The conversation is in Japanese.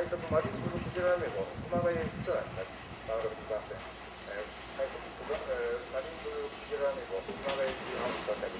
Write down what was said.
海賊マリンブルクジラ名簿熊谷駅長になり、マグロに関せん。海マリンブルクジラ名簿熊谷駅長になり、